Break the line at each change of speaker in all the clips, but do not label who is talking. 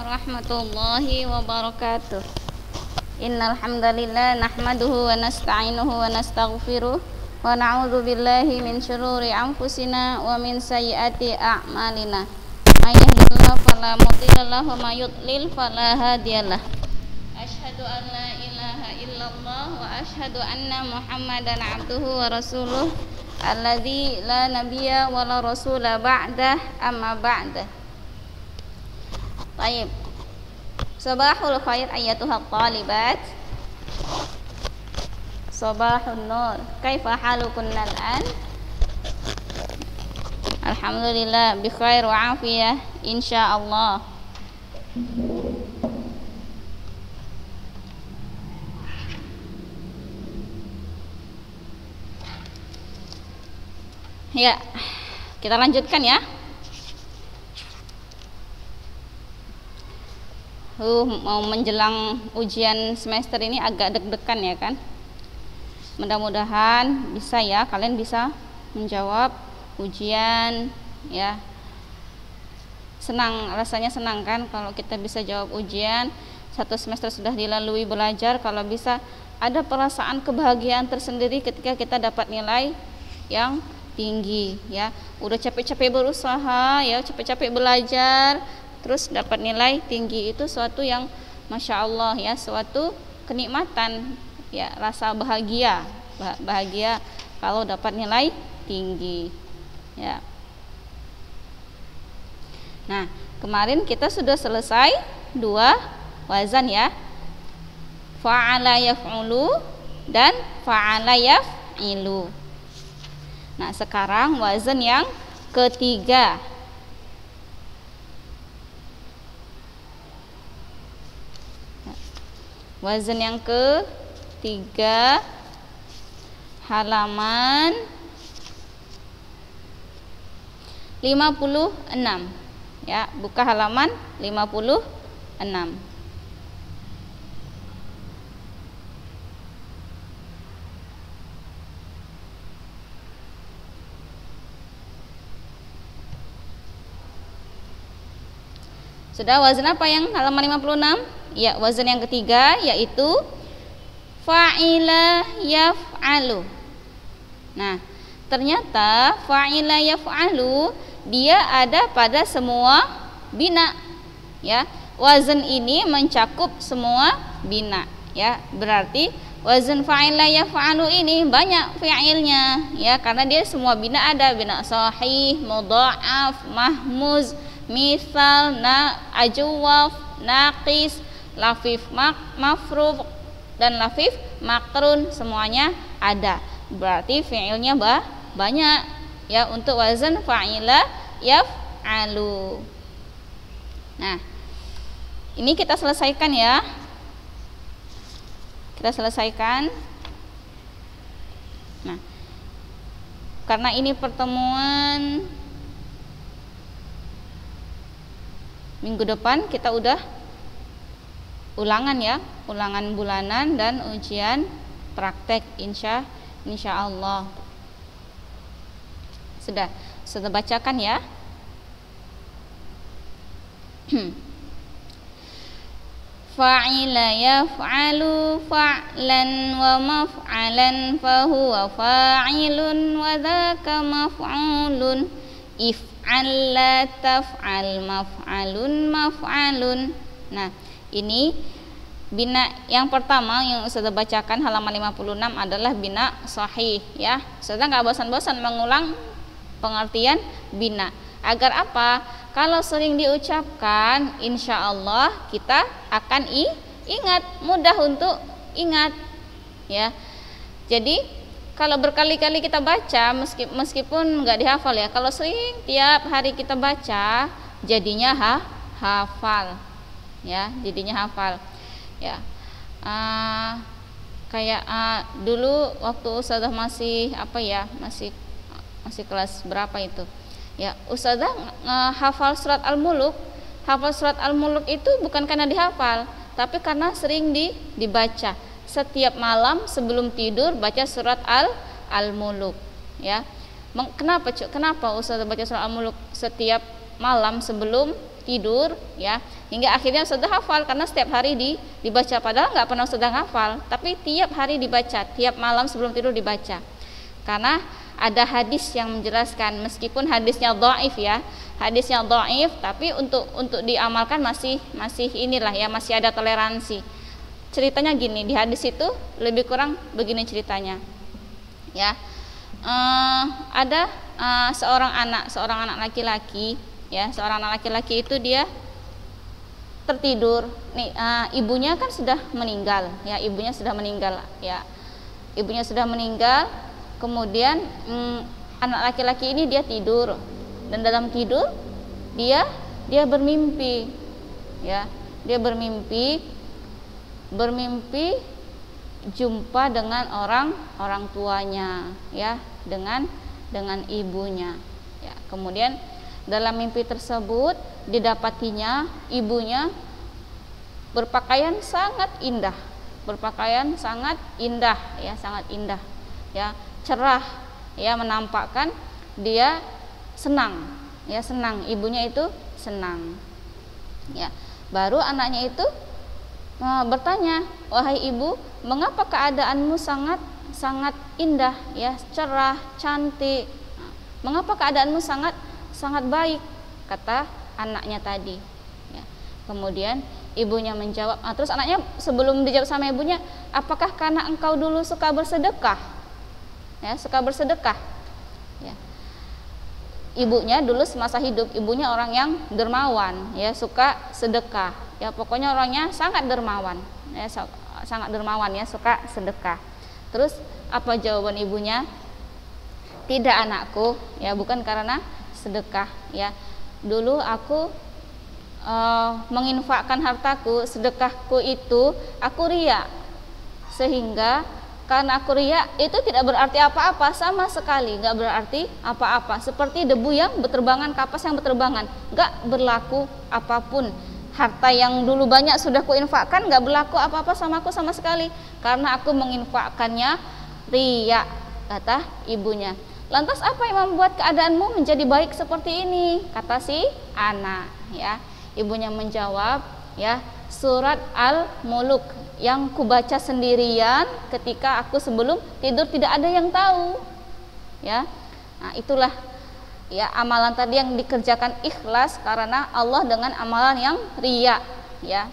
warahmatullahi wabarakatuh. Innal hamdalillah nahmaduhu wa nasta'inuhu wa nastaghfiruh wa na'udzu billahi min syururi anfusina wa min sayyiati a'malina. May yahdihillahu fala mudilla lahu wa may yudlil fala hadiyalah. Asyhadu an la ilaha illallah wa asyhadu anna Muhammadan abduhu wa rasuluh alladzi la nabiyya wa la rasula ba'dah amma ba'dah. Baik. Sabahul khair ayyatuha talibat. Sabahun nur. Kaifa halukunna an? Alhamdulillah bi khair wa afiyah insyaallah. Ya, kita lanjutkan ya. Uh, mau menjelang ujian semester ini agak deg-degan ya kan? Mudah-mudahan bisa ya kalian bisa menjawab ujian ya. Senang rasanya senang kan kalau kita bisa jawab ujian. Satu semester sudah dilalui belajar kalau bisa ada perasaan kebahagiaan tersendiri ketika kita dapat nilai yang tinggi ya. Udah capek-capek berusaha ya capek-capek belajar terus dapat nilai tinggi itu suatu yang masya Allah ya suatu kenikmatan ya rasa bahagia. Bahagia kalau dapat nilai tinggi ya. Nah kemarin kita sudah selesai dua wazan ya. Fa'ala yaf'ulu dan fa'ala yaf'ilu. Nah sekarang wazan yang ketiga Wazan yang ke tiga halaman 56 ya buka halaman 56 Sudah wazan apa yang halaman 56? Ya wazan yang ketiga yaitu fa'ila yaf'alu. Nah ternyata fa'ila yaf'alu dia ada pada semua bina ya. Wazan ini mencakup semua bina ya. Berarti wazan fa'ila yaf'alu ini banyak fi'ilnya ya. Karena dia semua bina ada bina sahih mudha'af mahmuz misal na ajwaf naqis lafif mak mafruf dan lafif makrun semuanya ada. Berarti fi'ilnya bah, banyak. Ya untuk wazan fa'ila yaf'alu. Nah ini kita selesaikan ya. Kita selesaikan. Nah karena ini pertemuan minggu depan kita udah ulangan ya ulangan bulanan dan ujian praktek insya insya Allah. Sudah sudah bacakan ya. Fa'ila yaf'alu fa'lan wa maf'alan fahuwa fa'ilun wa dhaka maf'ulun. If'al la taf'al maf'alun maf'alun. Nah ini bina yang pertama yang sudah bacakan halaman 56 adalah bina sahih ya. Sudah nggak bosan-bosan mengulang pengertian bina. Agar apa? Kalau sering diucapkan, insya Allah kita akan i, ingat, mudah untuk ingat ya. Jadi kalau berkali-kali kita baca meskipun nggak dihafal ya kalau sering tiap hari kita baca jadinya ha, hafal ya jadinya hafal ya. Uh, kayak uh, dulu waktu ustazah masih apa ya masih masih kelas berapa itu? Ya ustazah hafal surat al-muluk. Hafal surat al-muluk itu bukan karena dihafal tapi karena sering di, dibaca. Setiap malam sebelum tidur baca surat al al-muluk ya. Kenapa cuk? Kenapa ustazah baca surat al-muluk setiap malam sebelum tidur ya hingga akhirnya sudah hafal karena setiap hari di, dibaca. Padahal nggak pernah sudah hafal tapi tiap hari dibaca tiap malam sebelum tidur dibaca. Karena ada hadis yang menjelaskan meskipun hadisnya dhaif ya hadisnya dhaif tapi untuk untuk diamalkan masih masih inilah ya masih ada toleransi. Ceritanya gini di hadis itu lebih kurang begini ceritanya. Ya uh, ada uh, seorang anak seorang anak laki-laki ya seorang anak laki-laki itu dia tertidur. Nih uh, ibunya kan sudah meninggal. Ya ibunya sudah meninggal ya. Ibunya sudah meninggal kemudian um, anak laki-laki ini dia tidur. Dan dalam tidur dia dia bermimpi ya. Dia bermimpi bermimpi jumpa dengan orang orang tuanya ya dengan dengan ibunya ya. Kemudian dalam mimpi tersebut didapatinya ibunya berpakaian sangat indah. Berpakaian sangat indah ya sangat indah ya. Cerah ya menampakkan dia senang ya senang. Ibunya itu senang ya. Baru anaknya itu e, bertanya wahai ibu mengapa keadaanmu sangat sangat indah ya cerah cantik? Mengapa keadaanmu sangat sangat baik kata anaknya tadi. Ya. kemudian ibunya menjawab ah, terus anaknya sebelum dijawab sama ibunya apakah karena engkau dulu suka bersedekah? Ya suka bersedekah. Ya. Ibunya dulu semasa hidup ibunya orang yang dermawan ya suka sedekah. Ya pokoknya orangnya sangat dermawan ya sangat dermawan ya suka sedekah. Terus apa jawaban ibunya? Tidak anakku. Ya bukan karena sedekah ya. Dulu aku uh, menginfakkan hartaku sedekahku itu aku ria sehingga karena aku ria itu tidak berarti apa-apa sama sekali. Nggak berarti apa-apa. Seperti debu yang berterbangan kapas yang berterbangan. Nggak berlaku apa pun. Harta yang dulu banyak sudah kuinfakkan nggak berlaku apa-apa sama aku sama sekali. Karena aku menginfakkannya ria kata ibunya Lantas apa yang membuat keadaanmu menjadi baik seperti ini? Kata si anak, ya. Ibunya menjawab, ya, surat Al-Muluk yang kubaca sendirian ketika aku sebelum tidur tidak ada yang tahu. Ya. Nah, itulah ya amalan tadi yang dikerjakan ikhlas karena Allah dengan amalan yang ria, ya.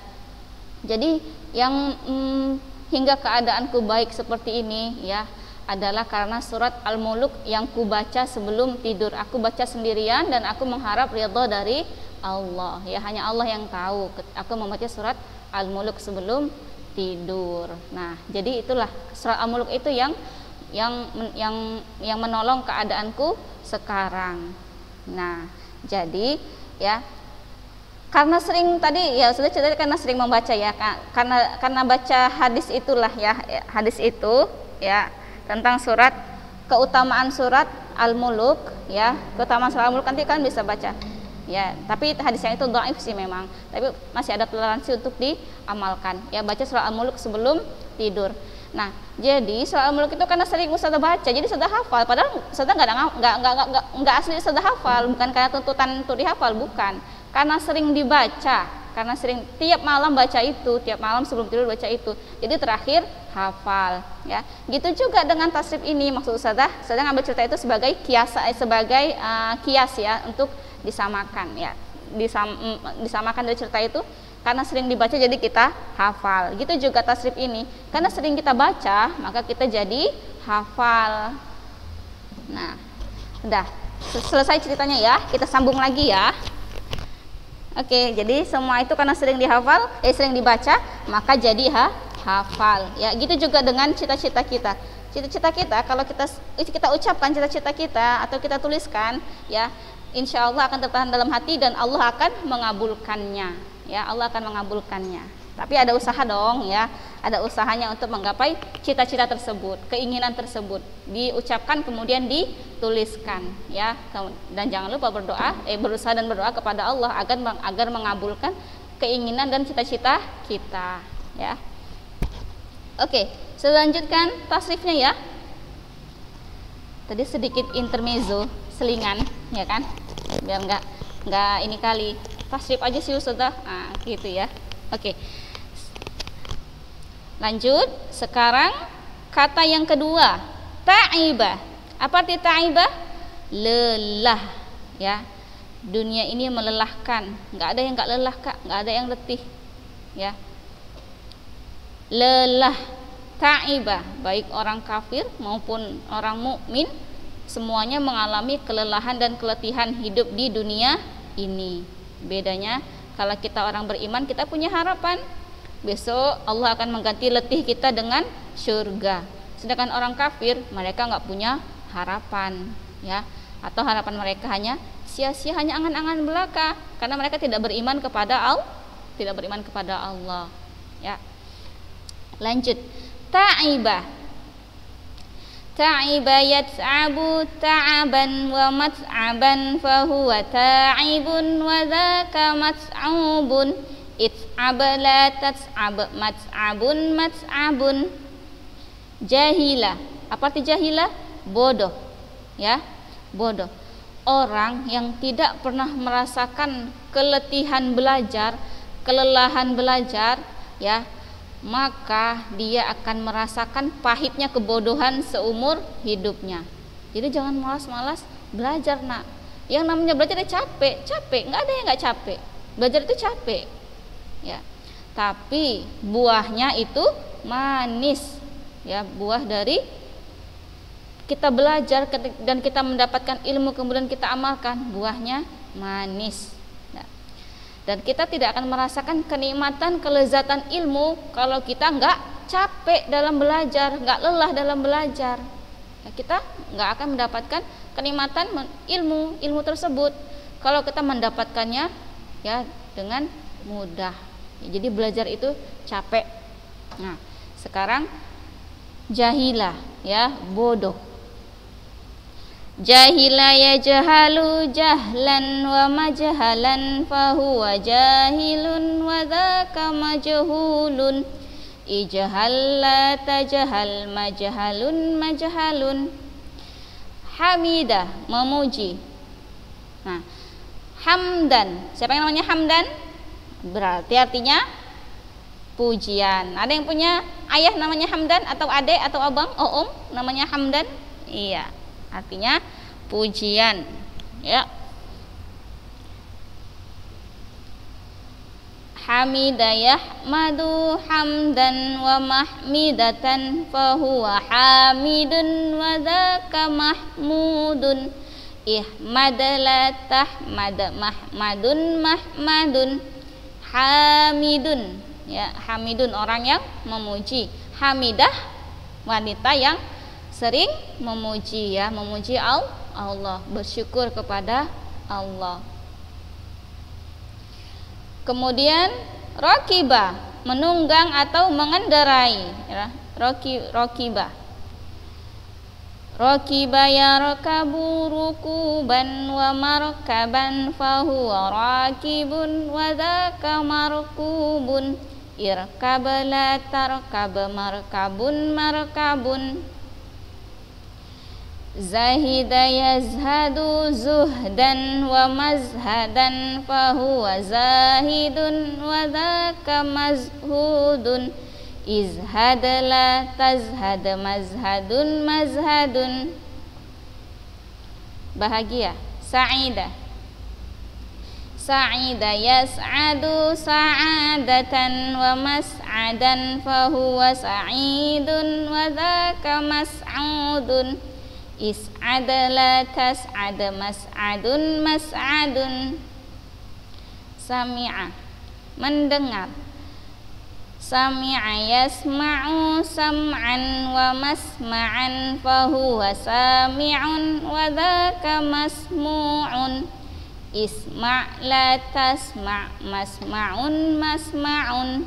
Jadi yang hmm, hingga keadaanku baik seperti ini, ya adalah karena surat Al-Muluk yang ku baca sebelum tidur. Aku baca sendirian dan aku mengharap ridho dari Allah. Ya hanya Allah yang tahu. Aku membaca surat Al-Muluk sebelum tidur. Nah, jadi itulah surat Al-Muluk itu yang yang yang yang menolong keadaanku sekarang. Nah, jadi ya karena sering tadi ya sudah cerita karena sering membaca ya karena karena baca hadis itulah ya hadis itu ya tentang surat keutamaan surat Al-Muluk ya. Keutamaan surat Al-Muluk nanti kan bisa baca. Ya tapi hadis yang itu dhaif sih memang. Tapi masih ada toleransi untuk diamalkan. Ya baca surat Al-Muluk sebelum tidur. Nah jadi surat Al-Muluk itu karena sering Ustaz baca jadi sudah hafal. Padahal Ustaz nggak nggak nggak nggak nggak asli sudah hafal. Bukan karena tuntutan untuk dihafal bukan. Karena sering dibaca karena sering tiap malam baca itu, tiap malam sebelum tidur baca itu. Jadi terakhir hafal, ya. Gitu juga dengan tasrif ini maksud Ustazah, saya ngambil cerita itu sebagai kias eh, sebagai uh, kias ya untuk disamakan ya. Disam, mm, disamakan dari cerita itu karena sering dibaca jadi kita hafal. Gitu juga tasrif ini. Karena sering kita baca, maka kita jadi hafal. Nah, udah selesai ceritanya ya. Kita sambung lagi ya. Oke, jadi semua itu karena sering dihafal, eh sering dibaca, maka jadi ha, hafal. Ya, gitu juga dengan cita-cita kita. Cita-cita kita kalau kita kita ucapkan cita-cita kita atau kita tuliskan, ya, insya Allah akan tertahan dalam hati dan Allah akan mengabulkannya. Ya, Allah akan mengabulkannya. Tapi ada usaha dong ya, ada usahanya untuk menggapai cita-cita tersebut, keinginan tersebut, diucapkan kemudian dituliskan ya. Dan jangan lupa berdoa, eh berusaha dan berdoa kepada Allah agar agar mengabulkan keinginan dan cita-cita kita ya. Oke, selanjutkan tasrifnya ya. Tadi sedikit intermezzo, selingan ya kan? Biar enggak enggak ini kali tasrif aja sih Ustazah nah gitu ya oke lanjut sekarang kata yang kedua ta'ibah. Apa arti ta'ibah? Lelah ya. Dunia ini melelahkan. Nggak ada yang nggak lelah kak. Nggak ada yang letih ya. Lelah ta'ibah. Baik orang kafir maupun orang mukmin semuanya mengalami kelelahan dan keletihan hidup di dunia ini. Bedanya kalau kita orang beriman kita punya harapan besok Allah akan mengganti letih kita dengan surga. Sedangkan orang kafir mereka nggak punya harapan ya. Atau harapan mereka hanya sia-sia hanya angan-angan belaka. Karena mereka tidak beriman kepada Allah tidak beriman kepada Allah ya. Lanjut. Ta'ibah ta'iba yat'abu ta'aban wa mat'aban fahuwa ta'ibun wa dzaka mat'ubun. It'ab la tat'ab mat'abun mat'abun Jahila Apa arti jahila? Bodoh Ya, bodoh Orang yang tidak pernah merasakan keletihan belajar Kelelahan belajar Ya, maka dia akan merasakan pahitnya kebodohan seumur hidupnya. Jadi jangan malas-malas belajar nak. Yang namanya belajar ya capek, capek. Nggak ada yang nggak capek. Belajar itu capek ya. Tapi buahnya itu manis, ya. Buah dari kita belajar dan kita mendapatkan ilmu kemudian kita amalkan, buahnya manis dan kita tidak akan merasakan kenikmatan kelezatan ilmu kalau kita nggak capek dalam belajar nggak lelah dalam belajar ya, kita nggak akan mendapatkan kenikmatan ilmu ilmu tersebut kalau kita mendapatkannya ya dengan mudah ya, jadi belajar itu capek. Nah sekarang jahilah ya bodoh. Jahila yajhalu jahlan wa majhalan fahuwa jahilun wa dhaka majhulun. Ijhal la tajhal majhalun majhalun. Hamidah memuji. Nah Hamdan. Siapa yang namanya Hamdan? Berarti artinya pujian. Ada yang punya ayah namanya Hamdan Atau adik atau abang, oh om namanya Hamdan? Iya. Artinya pujian. Ya. Hamida yahmadu hamdan wa mahmidatan fahuwa hamidun wa dhaka mahmudun. Ihmad la tahmad mahmadun mahmadun hamidun. Ya hamidun orang yang memuji. Hamidah wanita yang sering memuji ya, memuji Allah, bersyukur kepada Allah. Kemudian rokiba menunggang atau mengendarai ya, roki ركب يركب ركوبا ومركبا فهو راكب وذاك مركوب. اركب لا تركب مركب مركب. زهد يزهد زهدا ومزهدا فهو زاهد وذاك مزهود. izhadala tazhad mazhadun mazhadun bahagia sa'ida. Sa'ida yas'adu sa'adatan wa mas'adan fahuwa sa'idun wa dhaka mas'udun. Is'adala tas'ad mas'adun mas'adun. Sami'a mendengar. Sami'a yasma'u sam'an wa masma'an Fahuwa sami'un wa dhaka masmu'un. Isma' la tasma' masma'un masma'un.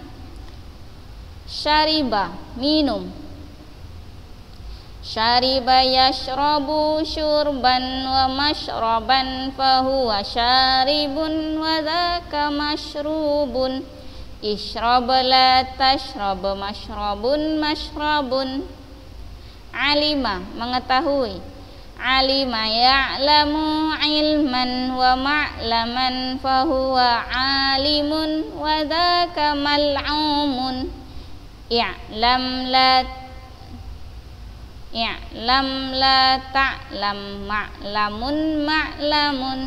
Syariba minum. Syariba yashrabu syurban wa mashraban fahuwa syaribun wa dhaka mashrubun Ishrab la tashrab mashrabun mashrabun. Alima mengetahui. Alima ya'lamu ilman wa ma'laman fahuwa alimun wa dhaka mal'umun. I'lam la i'lam la ta'lam ma'lamun ma'lamun.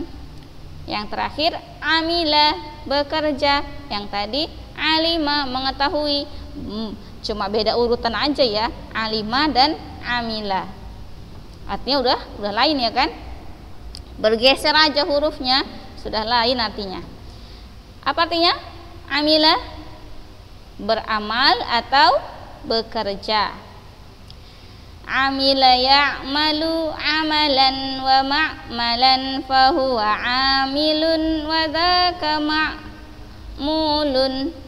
Yang terakhir amila bekerja. Yang tadi alima mengetahui. Hmm, cuma beda urutan aja ya. Alima dan amila. Artinya udah udah lain ya kan? Bergeser aja hurufnya. Sudah lain artinya. Apa artinya? Amila beramal atau bekerja. Amila ya'malu amalan wa ma'malan fahuwa amilun wa dhaka ma'mulun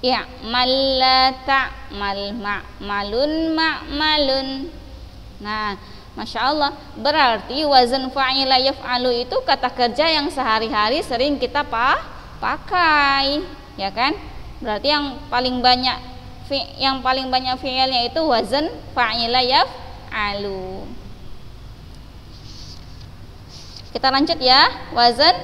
i'mal la ta'mal ma'malun ma'malun. Nah Masya Allah berarti wazan fa'ila yaf'alu itu kata kerja yang sehari-hari sering kita pa pakai ya kan? Berarti yang paling banyak yang paling banyak fi'ilnya itu wazan fa'ila yaf'alu. Kita lanjut ya. Wazan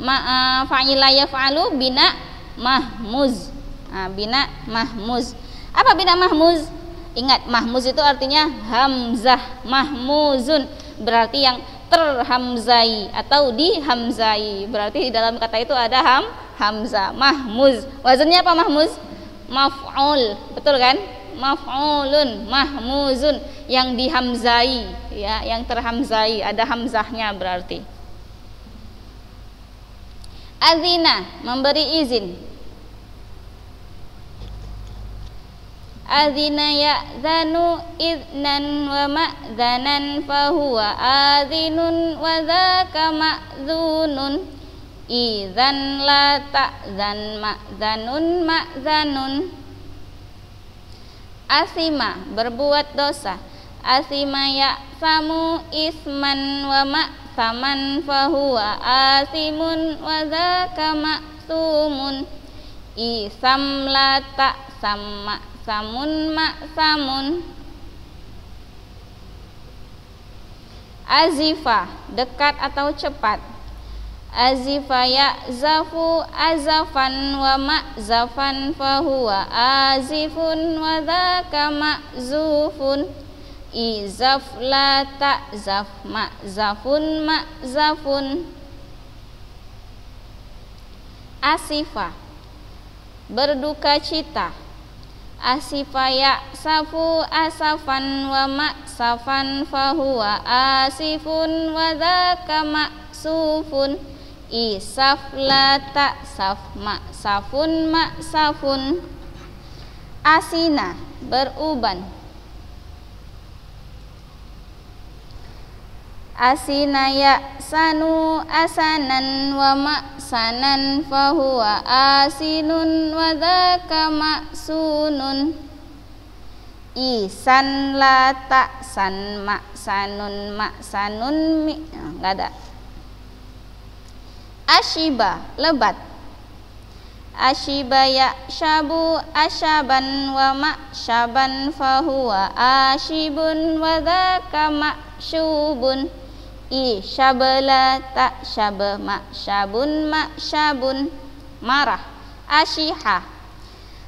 ma, uh, fa'ila yaf'alu bina mahmuz Nah, bina mahmuz. Apa bina mahmuz? Ingat, mahmuz itu artinya hamzah, mahmuzun. Berarti yang terhamzai atau dihamzai. Berarti di dalam kata itu ada ham, hamzah, mahmuz. Wazannya apa mahmuz? Maf'ul. Betul kan? Maf'ulun, mahmuzun yang dihamzai ya, yang terhamzai, ada hamzahnya berarti. Azina memberi izin Azina ya'zanu idnan wa ma'zanan fahuwa azinun wa dhaka ma'zunun Izan la ta'zan ma'zanun ma'zanun Asima berbuat dosa. Asima ya'samu isman wa ma'saman fahuwa asimun wa dhaka ma'sumun Isam la ta'sam samun mak samun. Azifa dekat atau cepat. Azifa ya zafu azafan wa zafan fahuwa azifun wa dhaka ma'zufun. Izaf la ta'zaf ma'zafun ma'zafun. Asifa berduka cita asifaya safu asafan wa maksafan fahuwa asifun wa dhaka maksufun. Isaf la taksaf maksafun maksafun. Asina beruban asina ya sanu asanan wa maksanan fahuwa asinun wa dhaka maksunun. Isan la taksan maksanun maksanun mi enggak ada. Ashiba lebat. Ashiba ya syabu ashaban wa makshaban fahuwa ashibun wa dhaka i syabla tak syab mak syabun mak syabun. Marah. Asyiha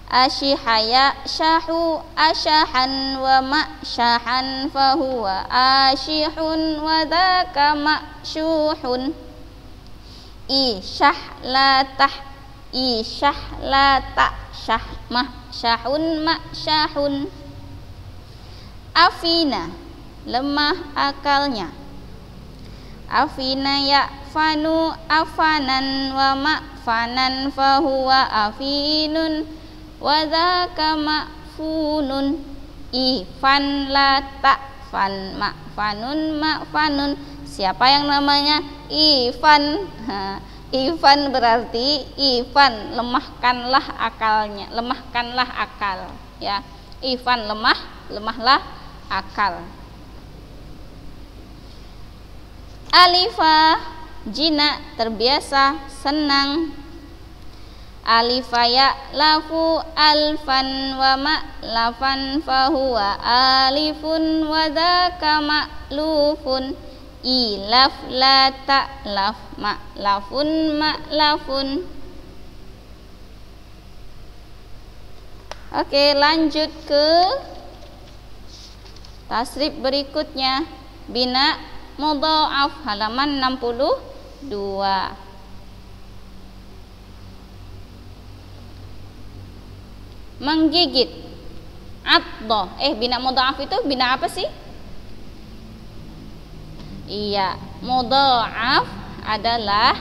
asyihaya syahu asyahan wa mak syahan fahuwa asyihun wa dhaka syuhun. I syah la i syah la tak syah mah syahun mak syahun. Afina. Lemah akalnya afina ya fanu afanan wa ma'fanan fahuwa afinun wa dhaka ma'funun. Ifan la ta'fan ma'fanun ma'fanun. Siapa yang namanya Ifan? Ha, Ifan berarti Ifan lemahkanlah akalnya lemahkanlah akal. Ya Ifan lemah lemahlah akal Alifah jina terbiasa senang. Alifaya lafu alfan wa ma'lafan fahuwa alifun wa dhaka ma'lufun. Ilaf la ta'laf ma'lafun ma'lafun. Oke lanjut ke tasrif berikutnya. Bina mudha'af halaman 62 menggigit. Addo eh bina mudha'af itu bina apa sih? Iya. Mudha'af adalah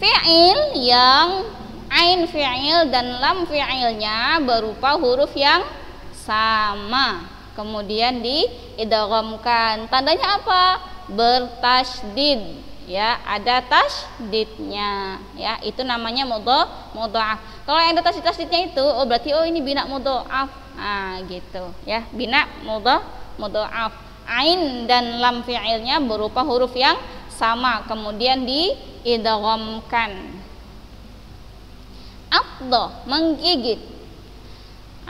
fi'il yang ain fi'il dan lam fi'ilnya berupa huruf yang sama kemudian diidghamkan. Tandanya apa? Bertasdid ya. Ada tasdidnya ya. Itu namanya mudho mudhoaf. Kalau yang ada itu oh berarti oh ini bina mudhoaf. Ah gitu ya. Bina mudho mudhoaf. Ain dan lam fi'ilnya berupa huruf yang sama kemudian diidghamkan. Abdo menggigit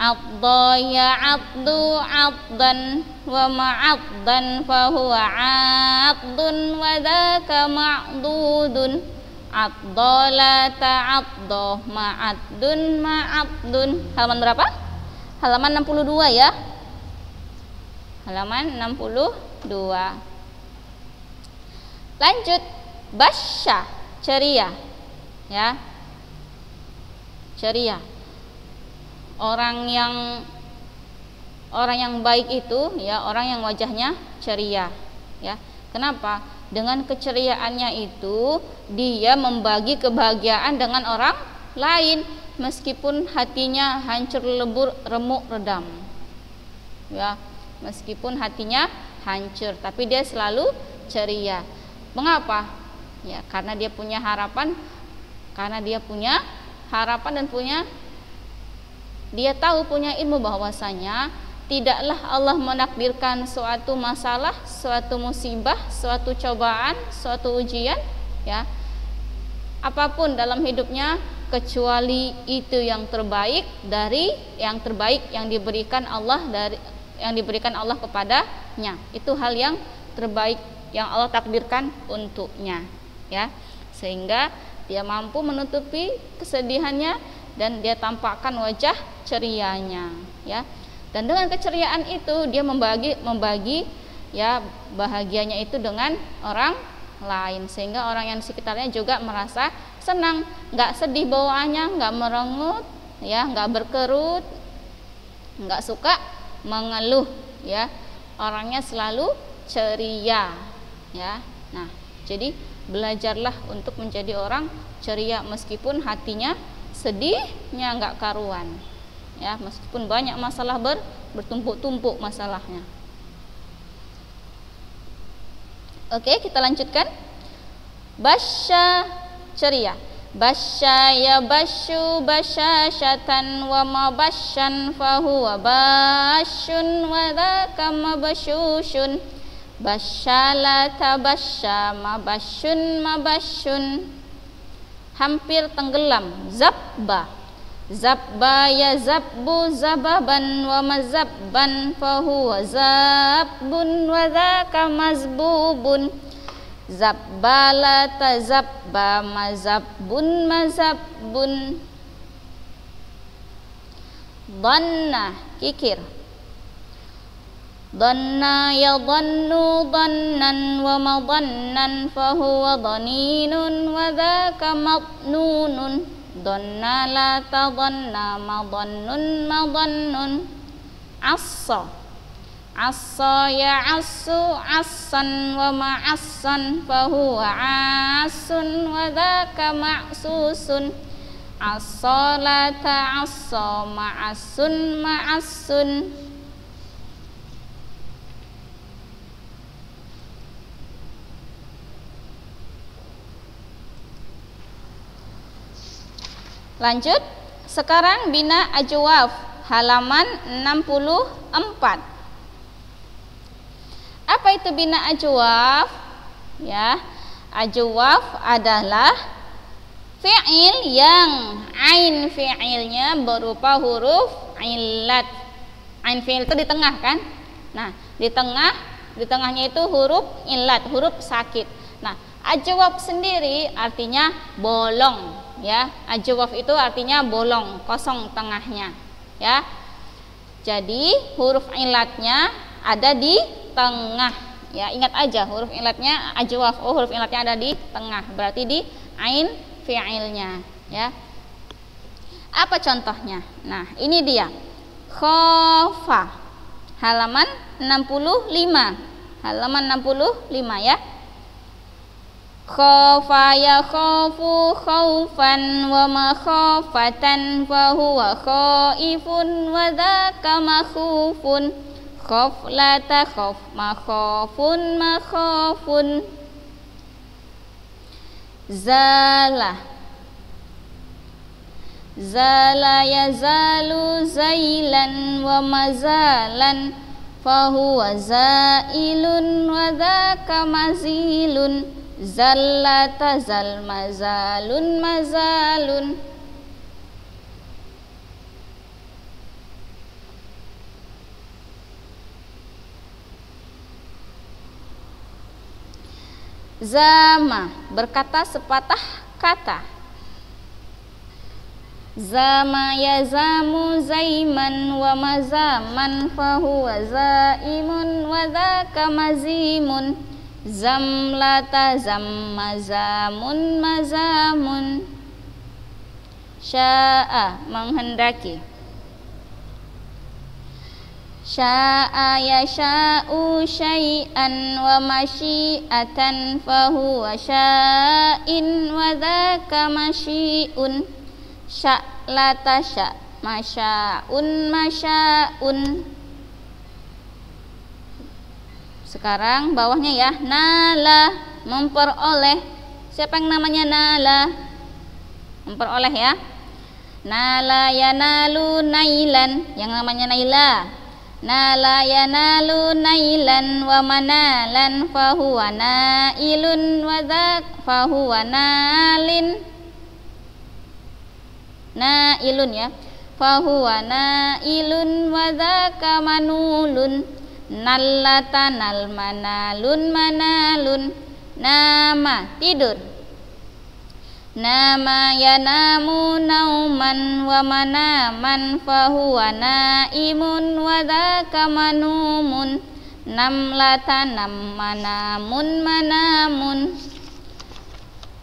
Abda ya abdu abdan wa ma'abdan fahuwa abdun wa dhaka ma'dudun. Abda la ta'abda ma'addun ma'abdun Halaman berapa? Halaman 62 ya. Halaman 62 Lanjut. Basya ceria. Ya. Ceria orang yang orang yang baik itu ya orang yang wajahnya ceria ya. Kenapa? Dengan keceriaannya itu dia membagi kebahagiaan dengan orang lain meskipun hatinya hancur lebur remuk redam ya. Meskipun hatinya hancur tapi dia selalu ceria. Mengapa? Ya karena dia punya harapan karena dia punya harapan dan punya dia tahu punya ilmu bahwasanya tidaklah Allah menakdirkan suatu masalah, suatu musibah, suatu cobaan, suatu ujian ya. Apa pun dalam hidupnya kecuali itu yang terbaik dari yang terbaik yang diberikan Allah dari yang diberikan Allah kepadanya. Itu hal yang terbaik yang Allah takdirkan untuknya ya. Sehingga dia mampu menutupi kesedihannya dan dia tampakkan wajah cerianya ya. Dan dengan keceriaan itu dia membagi membagi ya bahagianya itu dengan orang lain. Sehingga orang yang sekitarnya juga merasa senang nggak sedih bawaannya nggak merengut ya nggak berkerut nggak suka mengeluh ya. Orangnya selalu ceria ya. Nah jadi belajarlah untuk menjadi orang ceria meskipun hatinya sedihnya nggak karuan. Ya meskipun banyak masalah ber, bertumpuk-tumpuk masalahnya. Oke kita lanjutkan. Basya ceria. Basya ya basyu basyashatan wa mabasyan fahuwa basyun wa dhaka mabasyushun basyala tabasya mabasyun mabasyun hampir tenggelam. Zabba. Zabba ya zabbu zababan wa mazabban fahuwa zabbun wa dhaka mazbubun. Zabbala tazabba mazabbun mazabbun. Dhanna kikir Dhanna ya dhannu dhannan wa madhannan fahuwa dhaninun wa dhaka matnunun dhanna la tadhanna madhannun madhannun assa assa ya assu assan wa ma'assan fahuwa assun wa dhaka Lanjut, sekarang bina ajwaf halaman 64. Apa itu bina ajwaf? Ya, ajwaf adalah fi'il yang ain fi'ilnya berupa huruf illat. Ain fi'il itu di tengah kan? Nah, di tengah di tengahnya itu huruf illat, huruf sakit. Nah, ajwab sendiri artinya bolong ya. Ajwab itu artinya bolong, kosong tengahnya ya. Jadi huruf illatnya ada di tengah ya. Ingat aja huruf illatnya ajwaf. Oh, huruf illatnya ada di tengah. Berarti di ain fi'ilnya ya. Apa contohnya? Nah, ini dia. Khofa. Halaman 65. Halaman 65 ya. Khofa ya khofu khaufan wa ma khafatan fa huwa khaifun wa dzaka makhufun. Khaf la takhaf ma khafun ma khafun zala. Zala yazalu zailan wa mazalan fahuwa zailun wa dhaka mazilun zalla tazal mazalun mazalun Zama berkata sepatah kata. Zama ya zamu zaiman wa mazaman fahuwa zaimun wa dhaka mazimun Zamlata zam mazamun. Sya'a menghendaki. Sya'a yasha'u syai'an wa masyi'atan fahuwa sya'in wa dhaka masyi'un. Sya'la tasya' masya'un masya'un Sekarang bawahnya ya. Nala. Memperoleh. Siapa yang namanya Nala? Memperoleh ya. Nala yanalu nailan. Yang namanya Naila. Nala yanalu nailan. Wa manalan. Fahuwa nailun. Wa fahuwa nalin. Nailun ya. Fahuwa nailun. Wa manulun nal manalun manalun. Nama tidur. Nama yanamu nauman wa manaman fahuwa naimun wa dhaka manumun. Namlata nam manamun manamun.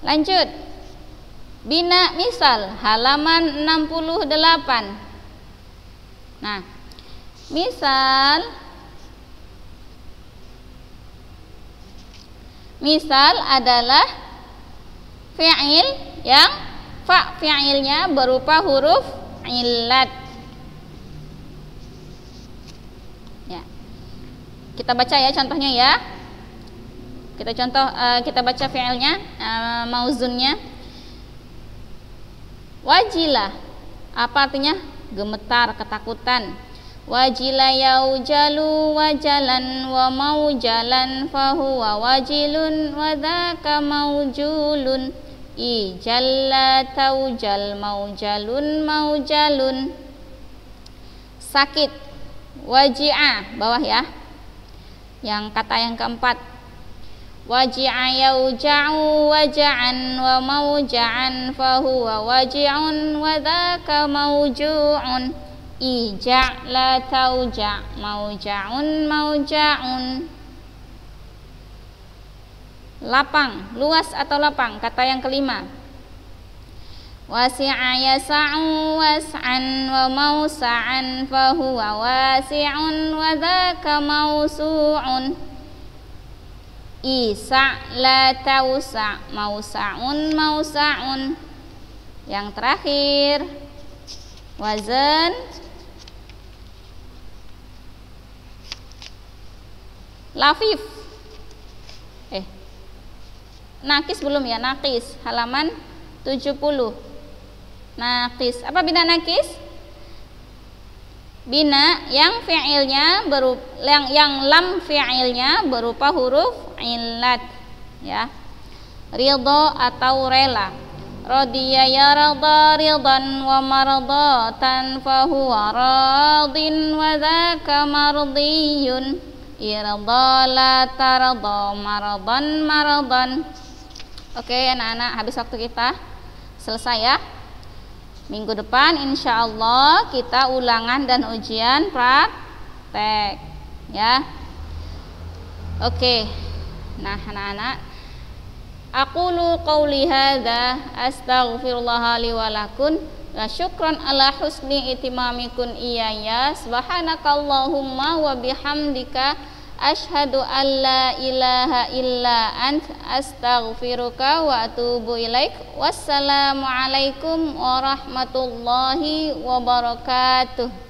Lanjut. Bina misal halaman 68 Nah Misal Misal adalah fi'il yang fa fi'ilnya berupa huruf illat. Ya. Kita baca ya contohnya ya. Kita contoh uh, kita baca fi'ilnya uh, mauzunnya. Wajilah. Apa artinya? Gemetar, ketakutan. Wajila yaujalu wajalan wa maujalan fahuwa wajilun wa dhaka maujulun ijalla taujal maujalun maujalun sakit waji'a bawah ya yang kata yang keempat. waji'a yauja'u waja'an wa mauja'an fahuwa waji'un wa dhaka mauju'un ija' la tauja' mauja'un mauja'un lapang, luas atau lapang. Kata yang kelima. Wasi'a yasa'u was'an wa mausa'an fahuwa wasi'un wa dhaka mausu'un. Isa' la tausa' mausa'un mausa'un. Yang terakhir wazan lafif Nakis belum ya? Nakis halaman 70. Nakis. Apa bina nakis? Bina yang fi'ilnya berupa yang yang lam fi'ilnya berupa huruf illat ya. Ridho atau rela. radiya yarda ridan wa mardatan fahuwa radin wa dhaka mardiyun irda la tarda maradan maradan. Oke anak-anak habis waktu kita. Selesai ya. Minggu depan insya Allah kita ulangan dan ujian praktek. Ya. Oke. Nah anak-anak. Aqulu qawli hadza astaghfirullah li wa wa syukran ala husni itimamikun iyaya subhanakallahumma wa bihamdika asyhadu an la ilaha illa ant astaghfiruka wa atubu ilaik. Wassalamu alaikum warahmatullahi wabarakatuh